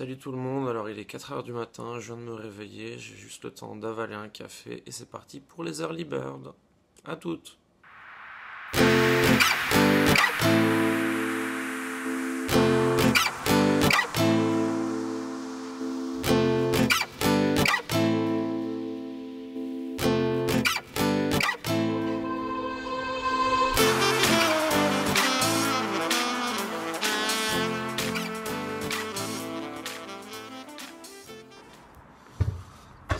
Salut tout le monde, alors il est 4h du matin, je viens de me réveiller, j'ai juste le temps d'avaler un café et c'est parti pour les early birds. À toutes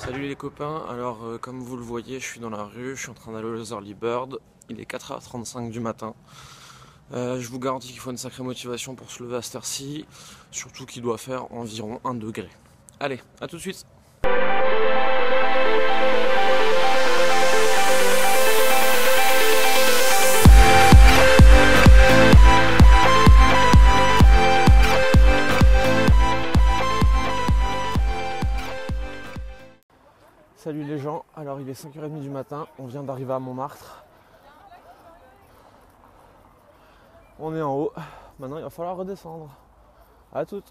Salut les copains, alors euh, comme vous le voyez, je suis dans la rue, je suis en train d'aller aux Early Bird, il est 4h35 du matin. Euh, je vous garantis qu'il faut une sacrée motivation pour se lever à cette heure-ci, surtout qu'il doit faire environ 1 degré. Allez, à tout de suite Salut les gens, alors il est 5h30 du matin, on vient d'arriver à Montmartre. On est en haut, maintenant il va falloir redescendre. A toutes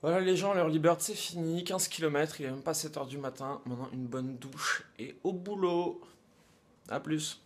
Voilà les gens, leur liberté c'est fini, 15 km, il est même pas 7h du matin, maintenant une bonne douche et au boulot. A plus